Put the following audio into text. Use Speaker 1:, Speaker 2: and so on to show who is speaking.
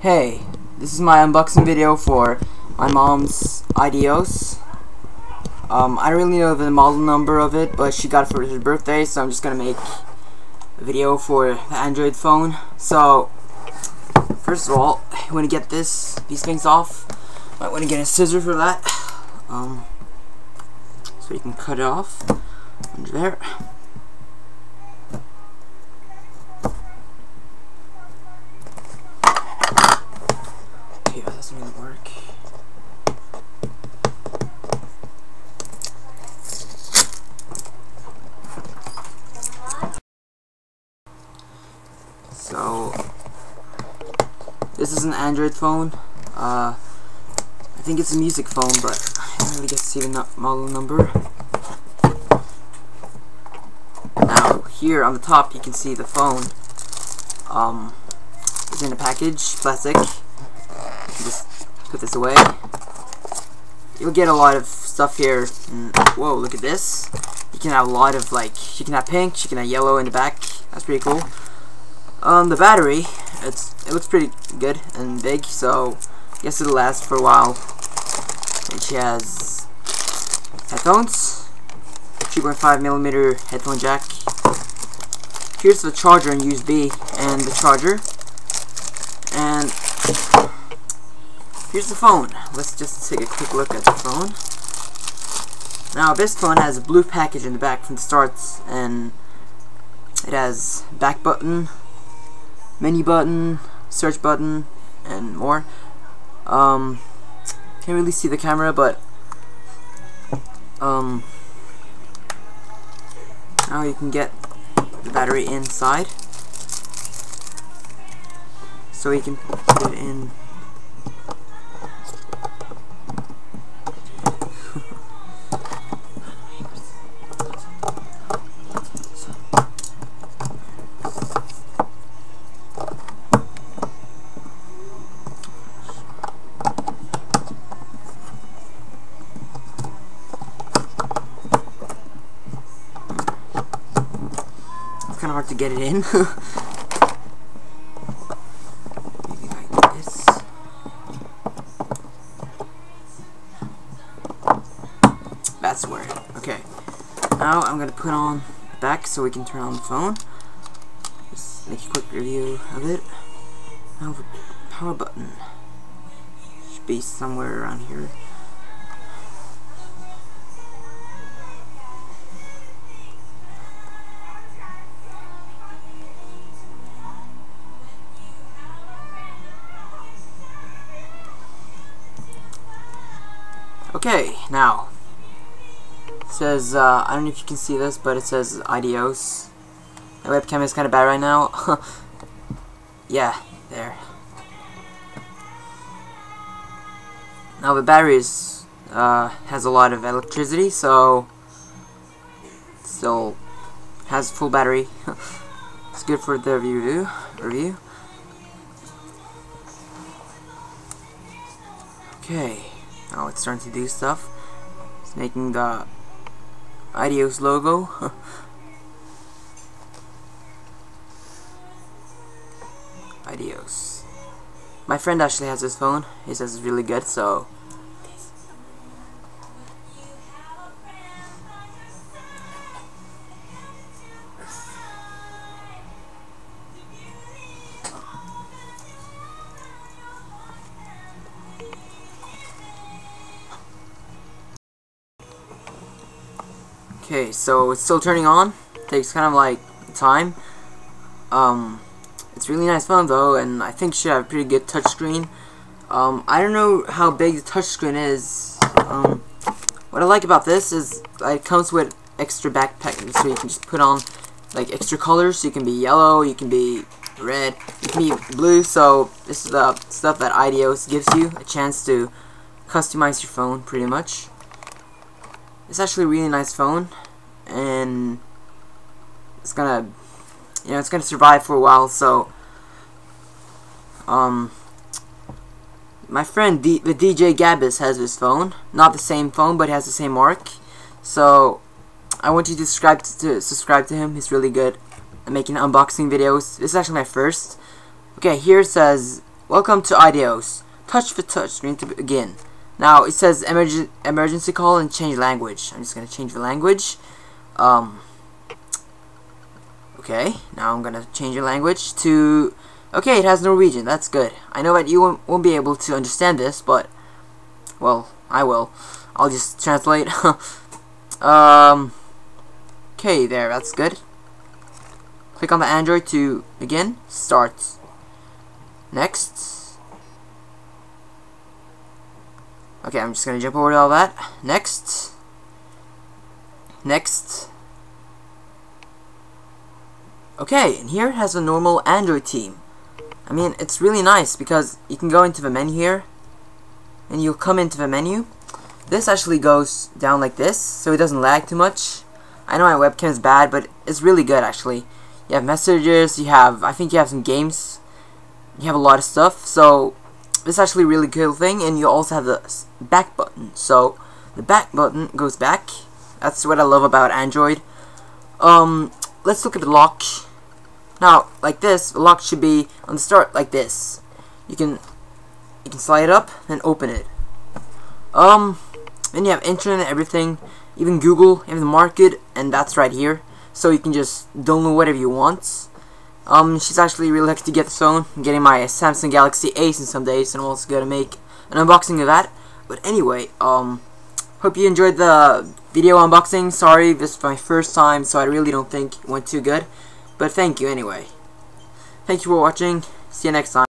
Speaker 1: Hey, this is my unboxing video for my mom's Ideos. Um, I don't really know the model number of it, but she got it for her birthday, so I'm just gonna make a video for the Android phone. So, first of all, you wanna get this, these things off. Might wanna get a scissor for that. Um, so you can cut it off under there. Okay, that doesn't really work. So, this is an Android phone. Uh, I think it's a music phone, but I don't really get to see the model number. Now, here on the top, you can see the phone. Um, it's in a package, plastic. Just put this away. You'll get a lot of stuff here. Mm, whoa, look at this. You can have a lot of, like, you can have pink, you can have yellow in the back. That's pretty cool. Um, the battery, it's it looks pretty good and big, so I guess it'll last for a while. And she has headphones, 3.5 millimeter headphone jack. Here's the charger and USB and the charger. And here's the phone. Let's just take a quick look at the phone. Now this phone has a blue package in the back from the start and it has back button, menu button, search button, and more. Um, can't really see the camera, but um, now you can get the battery inside, so you can put it in. To get it in. That's where. Okay. Now I'm gonna put on back so we can turn on the phone. Just make a quick review of it. Now the power button should be somewhere around here. Okay, now it says uh, I don't know if you can see this, but it says Ideos. My webcam is kind of bad right now. yeah, there. Now the battery is, uh, has a lot of electricity, so still has full battery. it's good for the review. Review. Okay. Now it's starting to do stuff. It's making the Ideos logo. Ideos. My friend actually has this phone. He says it's really good, so Okay, so it's still turning on. It Takes kind of like time. Um, it's really nice phone though, and I think should have a pretty good touchscreen. Um, I don't know how big the touchscreen is. Um, what I like about this is it comes with extra backpack, so you can just put on like extra colors. So you can be yellow, you can be red, you can be blue. So this is the stuff that Ideos gives you a chance to customize your phone pretty much. It's actually a really nice phone, and it's gonna, you know, it's gonna survive for a while. So, um, my friend D the DJ Gabizz has this phone, not the same phone, but has the same mark. So, I want you to subscribe to, to subscribe to him. He's really good at making unboxing videos. This is actually my first. Okay, here it says welcome to Ideos. Touch the touchscreen to begin. Now it says emerg emergency call and change language. I'm just gonna change the language. Um. Okay, now I'm gonna change the language to. Okay, it has Norwegian. That's good. I know that you won't, won't be able to understand this, but well, I will. I'll just translate. um. Okay, there. That's good. Click on the Android to begin. Start. Next. Okay, I'm just gonna jump over to all that. Next. Next. Okay, and here it has a normal Android team. I mean, it's really nice because you can go into the menu here, and you'll come into the menu. This actually goes down like this, so it doesn't lag too much. I know my webcam is bad, but it's really good actually. You have messages, you have, I think you have some games, you have a lot of stuff, so is actually a really cool thing, and you also have the back button. So, the back button goes back. That's what I love about Android. Um, let's look at the lock. Now, like this, the lock should be on the start like this. You can you can slide it up and open it. Um, then you have internet, and everything, even Google, even the market, and that's right here. So you can just download whatever you want. Um, she's actually really lucky to get this phone. I'm getting my Samsung Galaxy Ace in some days, and I'm also gonna make an unboxing of that. But anyway, um, hope you enjoyed the video unboxing. Sorry, this is my first time, so I really don't think it went too good. But thank you anyway. Thank you for watching. See you next time.